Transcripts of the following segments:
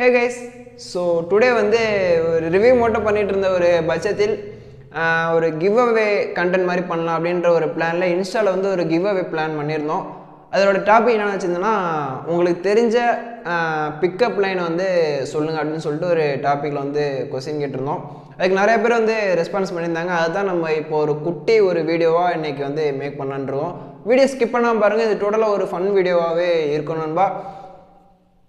Hey guys so today வந்து ஒரு review மட்டும் பண்ணிகிட்டு இருந்த ஒரு பட்சத்தில் ஒரு கிவ் அவே கண்டென்ட் மாதிரி பண்ணலாம் அப்படின்ற ஒரு பிளானில் இன்ஸ்டாவில் வந்து ஒரு கிவ் அவே பிளான் பண்ணியிருந்தோம். அதோட டாபிக் என்ன வச்சுருந்தோன்னா உங்களுக்கு தெரிஞ்ச பிக்கப் லைனை வந்து சொல்லுங்கள் அப்படின்னு சொல்லிட்டு ஒரு டாப்பிக்கில் வந்து கொஸ்டின் கேட்டிருந்தோம். அதுக்கு நிறைய பேர் வந்து ரெஸ்பான்ஸ் பண்ணியிருந்தாங்க. அதுதான் நம்ம இப்போ ஒரு குட்டி ஒரு வீடியோவாக இன்றைக்கி வந்து மேக் பண்ணலான்றோம் வீடியோ ஸ்கிப் பண்ணாமல் பாருங்கள் இது டோட்டலாக ஒரு ஃபன் வீடியோவாகவே இருக்கணும் நண்பா.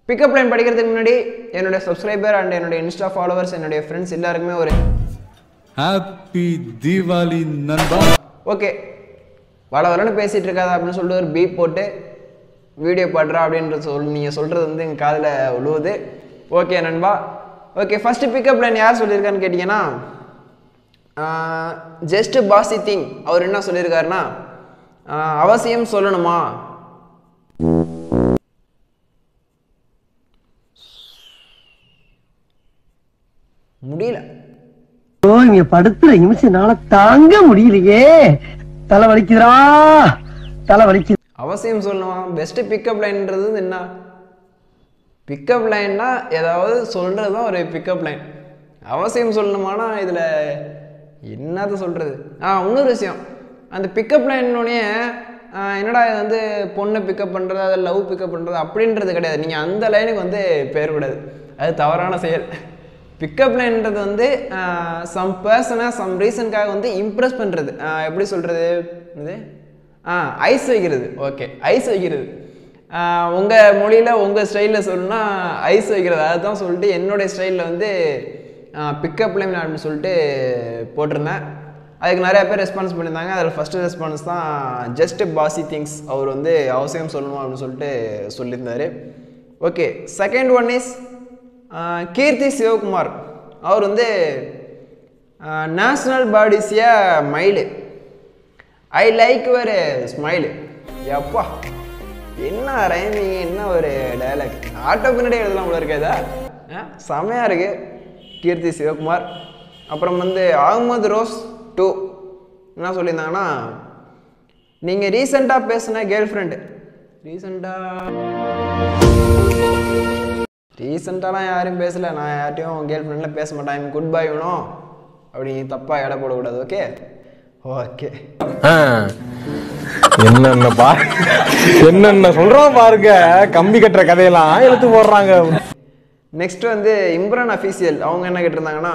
பிக்கப் லைன் படிக்கிறதுக்கு முன்னாடி என்னுடைய சப்ஸ்கிரைபர் அண்ட் என்னுடைய இன்ஸ்டா ஃபாலோவர்ஸ் என்னுடைய ஃப்ரெண்ட்ஸ் எல்லாருக்குமே ஒரு ஹாப்பி தீபாவளி நண்பா. ஓகே வள வளன்னு பேசிகிட்டு இருக்காதா அப்படின்னு சொல்லிட்டு ஒரு பீப் போட்டு வீடியோ பாடுறா அப்படின்ற சொல் நீங்கள் சொல்கிறது வந்து எங்கள் காதில் உழுவுது. ஓகே நண்பா. ஓகே ஃபஸ்ட்டு பிக்கப் லைன் யார் சொல்லியிருக்கான்னு கேட்டிங்கன்னா ஜஸ்ட் பாசி திங் அவர் என்ன சொல்லியிருக்காருன்னா அவசியம் சொல்லணுமா? முடியல. ஓ இங்க படுத்துற நிமிஷம்னால தாங்க முடியலையே. தலை வலிக்குதுடா. தலை வலிக்குது. அவசியம் சொல்லணுமா? பெஸ்ட்டு பிக்கப் லைன்ன்றது என்ன? பிக்கப் லைன்னா ஏதாவது சொல்கிறது தான் ஒரு பிக்கப் லைன் அவசியம் சொல்லணுமானா இதில் என்னத்த சொல்கிறது ஆ இன்னொரு விஷயம். அந்த பிக்கப் லைன்னோடனே என்னடா இது வந்து பொண்ணை பிக்கப் பண்ணுறது அதை லவ் பிக்கப் பண்ணுறது அப்படின்றது கிடையாது. நீங்கள் அந்த லைனுக்கு வந்து பேர் விடாது அது தவறான செயல். பிக்கப் லைன்றது வந்து சம் பர்சனாக சம் ரீசனுக்காக வந்து இம்ப்ரெஸ் பண்ணுறது எப்படி சொல்கிறது இது ஆ ஐஸ் வைக்கிறது. ஓகே ஐஸ் வைக்கிறது. உங்கள் மொழியில் உங்கள் ஸ்டைலில் சொல்லணும்னா ஐஸ் வைக்கிறது. அதுதான் சொல்லிட்டு என்னுடைய ஸ்டைலில் வந்து பிக்கப் லைன் அப்படின்னு சொல்லிட்டு போட்டிருந்தேன். அதுக்கு நிறையா பேர் ரெஸ்பான்ஸ் பண்ணியிருந்தாங்க. அதில் ஃபஸ்ட்டு ரெஸ்பான்ஸ் தான் ஜஸ்ட் பாசி திங்ஸ் அவர் வந்து அவசியம் சொல்லணும் அப்படின்னு சொல்லிட்டு சொல்லியிருந்தார். Okay second one is Keerthi Sivakumar. அவர் வந்து நேஷ்னல் பாடிஸிய மைலு ஐ லைக் ஒரு ஸ்மைலு எப்பா என்ன ரைமிங் என்ன ஒரு டயலாக் ஆட்டோ பின்னாடி எழுதலாம் போல இருக்காதா ஆ, செமையாக இருக்கு. கீர்த்தி சிவகுமார். அப்புறம் வந்து அகமது ரோஸ் டூ என்ன சொல்லியிருந்தாங்கன்னா நீங்கள் ரீசெண்டாக பேசின கேர்ள் ஃப்ரெண்டு ரீசெண்டாக ரீசெண்டாலாம் யாரும் பேசல. நான் யார்ட்டையும் கேர்ள் ஃப்ரெண்டில் பேச மாட்டேன். குட் பை வேணும். அப்படி தப்பாக எடை போடக்கூடாது ஓகே ஓகே என்னென்ன பா என்னென்ன சொல்றோம் பாருங்க. கம்பி கட்டுற கதையெல்லாம் எடுத்து போடுறாங்க. நெக்ஸ்ட் வந்து இம்ரான் அஃபீஷியல் அவங்க என்ன கேட்டிருந்தாங்கன்னா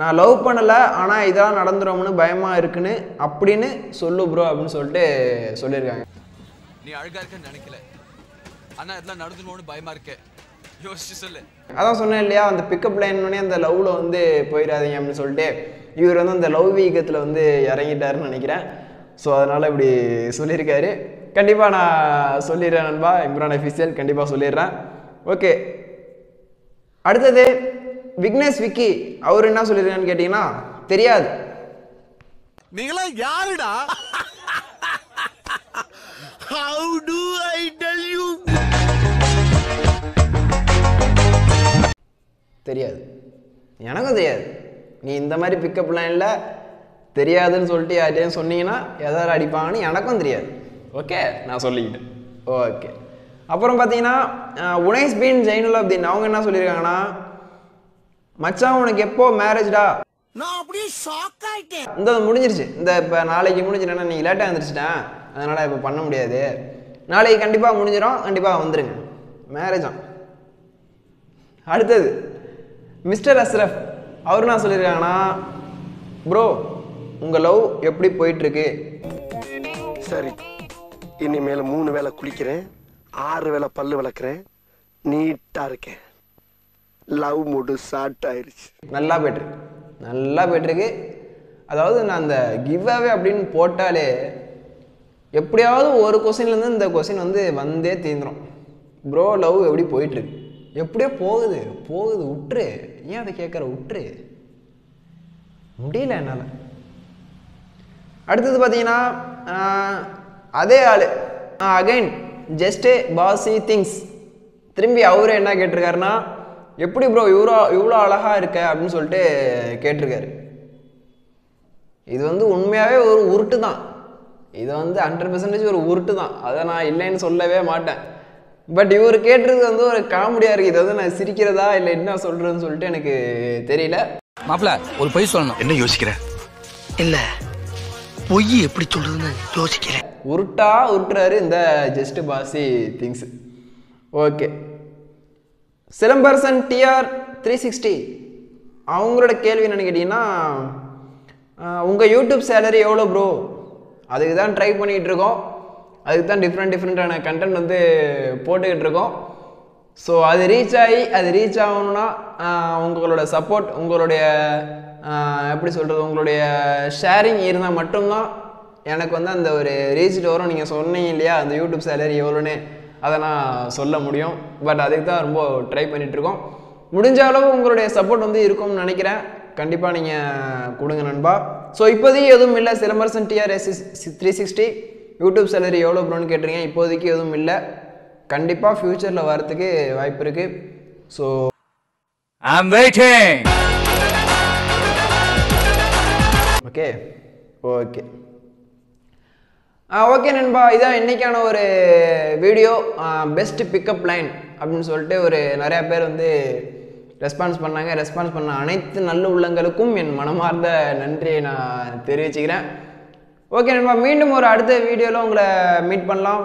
நான் லவ் பண்ணலை ஆனால் இதெல்லாம் நடந்துரும்னு பயமாக இருக்குன்னு அப்படின்னு சொல்லு ப்ரோ அப்படின்னு சொல்லிட்டு சொல்லியிருக்காங்க. நீ அழகா இருக்கன்னு நினைக்கல. ஆனா இதெல்லாம் நடந்துருமோன்னு பயமா இருக்கு. யோசிச்சு சொல்லு. அதான் சொன்னேன் இல்லையா அந்த பிக்கப் லைன்னே அந்த லவ்வில் வந்து போயிடாதீங்க அப்படின்னு சொல்லிட்டு இவர் வந்து அந்த லவ் வீகத்தில் வந்து இறங்கிட்டாருன்னு நினைக்கிறேன். ஸோ அதனால் இப்படி சொல்லியிருக்காரு. கண்டிப்பாக நான் சொல்லிடுறேன் நண்பா. இம்ரான் அஃபீஷியல் கண்டிப்பாக சொல்லிடுறேன். ஓகே அடுத்தது விக்னேஷ் விக்கி அவர் என்ன சொல்லியிருக்கான்னு கேட்டிங்கன்னா தெரியாது. நீங்களா யாருடா? How do I tell you தெரியாது. எனக்கும் தெரியாது. நீ இந்த மாதிரி பிக்கப் லைனில் தெரியாதுன்னு சொல்லிட்டு யார்ட்டையும் சொன்னீங்கன்னா எதாவது அடிப்பாங்கன்னு எனக்கும் தெரியாது. ஓகே நான் சொல்லிக்கிட்டேன். ஓகே அப்புறம் பார்த்தீங்கன்னா உனைஸ் பீன் ஜெயினுல் அப்தீன் அவங்க என்ன சொல்லியிருக்காங்கன்னா மச்சான் உனக்கு எப்போ மேரேஜ்டா நான் அப்படியே ஷாக் ஆயிட்டேன். இந்த முடிஞ்சிருச்சு. இந்த இப்போ நாளைக்கு முடிஞ்சிட்டேன்னா நீ லேட்டாக வந்துருச்சிட்டேன் அதனால் இப்போ பண்ண முடியாது. நாளைக்கு கண்டிப்பாக முடிஞ்சிடும் கண்டிப்பாக வந்துருங்க. மேரேஜாம் அடுத்தது. மிஸ்டர் அஸ்ரஃப் அவர் என்ன சொல்லியிருக்காங்கன்னா ப்ரோ உங்கள் லவ் எப்படி போயிட்டுருக்கு? சரி இனிமேல் மூணு வேளை குளிக்கிறேன் ஆறு வேளை பல்லு விளக்குறேன் நீட்டா இருக்கேன். லவ் மூடு ஷார்ட் ஆயிருச்சு. நல்லா போயிட்டுருக்கு. நல்லா போயிட்டுருக்கு. அதாவது நான் அந்த கிவ் அவே அப்படின்னு போட்டாலே எப்படியாவது ஒரு கொஸ்டின்லேருந்து இந்த கொஸ்டின் வந்து வந்தே தீந்துரும். ப்ரோ லவ் எப்படி போயிட்டுருக்கு? எப்படியோ போகுது போகுது விட்டுரு ஏன் அதை கேட்குற விட்டுரு முடியல என்னால். அடுத்தது பார்த்தீங்கன்னா அதே ஆள். அகைன் ஜஸ்ட் பாசி திங்ஸ் திரும்பி அவரு என்ன கேட்டிருக்காருன்னா எப்படி ப்ரோ இவ்வளோ இவ்வளோ அழகாக இருக்க? அப்படின்னு சொல்லிட்டு கேட்டிருக்காரு. இது வந்து உண்மையாகவே ஒரு உருட்டு தான் இது வந்து ஹண்ட்ரட் பர்சன்டேஜ் ஒரு உருட்டு தான் அதை நான் இல்லைன்னு சொல்லவே மாட்டேன். பட் இவர் கேட்டது வந்து ஒரு காமெடியாக இருக்குது இது வந்து நான் சிரிக்கிறதா இல்லை என்ன சொல்கிறதுன்னு சொல்லிட்டு எனக்கு தெரியல. மாப்பிள ஒரு பொய் சொல்லணும். என்ன யோசிக்கிற? இல்ல. பொய் எப்படி சொல்றதுன்னு யோசிக்கிறேன். உருட்டா உருட்டுறாரு இந்த ஜஸ்ட் பாசி things. Okay. Silambarasan TR three sixty அவங்களோட கேள்வி என்னன்னு கேட்டிங்கன்னா உங்கள் யூடியூப் சேலரி எவ்வளோ ப்ரோ அதுக்கு தான் ட்ரை பண்ணிகிட்டு இருக்கோம். அதுக்கு தான் டிஃப்ரெண்ட் டிஃப்ரெண்ட்டான கண்டென்ட் வந்து போட்டுக்கிட்டு இருக்கோம். ஸோ அது ரீச் ஆகி அது ரீச் ஆகணும்னா உங்களோட சப்போர்ட் உங்களுடைய எப்படி சொல்கிறது உங்களுடைய ஷேரிங் இருந்தால் மட்டும்தான் எனக்கு வந்து அந்த ஒரு ரீச்டு வரும். நீங்கள் சொன்னீங்க இல்லையா அந்த யூடியூப் சேலரி எவ்வளோன்னு அதை நான் சொல்ல முடியும். பட் அதுக்கு தான் ரொம்ப ட்ரை பண்ணிகிட்ருக்கோம் முடிஞ்ச அளவு உங்களுடைய சப்போர்ட் வந்து இருக்கும்னு நினைக்கிறேன். கண்டிப்பாக நீங்கள் கொடுங்க நண்பா. ஸோ இப்போதைக்கு எதுவும் இல்லை. Silambarasan TR's three sixty YouTube salary எவ்வளோ ப்ரோன்னு கேட்டிருக்கீங்க. இப்போதைக்கு எதுவும் இல்லை. கண்டிப்பாக ஃப்யூச்சரில் வரத்துக்கு வாய்ப்பு இருக்குது so I'm waiting. Okay okay okay நண்பா. இதான் இன்னைக்கான ஒரு வீடியோ பெஸ்ட் பிக்கப் லைன் அப்படின்னு சொல்லிட்டு ஒரு நிறையா பேர் வந்து ரெஸ்பான்ஸ் பண்ணாங்க. ரெஸ்பான்ஸ் பண்ண அனைத்து நல்ல உள்ளங்களுக்கும் என் மனமார்ந்த நன்றியை நான் தெரிவிச்சுக்கிறேன். ஓகே நண்பா மீண்டும் ஒரு அடுத்த வீடியோவில் உங்களை மீட் பண்ணலாம்.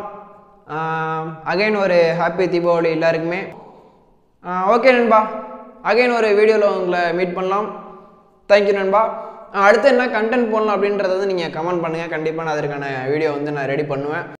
அகைன் ஒரு ஹாப்பி தீபாவளி எல்லாருக்குமே. ஓகே நண்பா. அகைன் ஒரு வீடியோவில் உங்களை மீட் பண்ணலாம். தேங்க்யூ நண்பா. அடுத்து என்ன கண்டென்ட் போடலாம் அப்படின்றத வந்து நீங்கள் கமெண்ட் பண்ணுங்கள் கண்டிப்பாக நான் அதற்கான வீடியோ வந்து நான் ரெடி பண்ணுவேன்.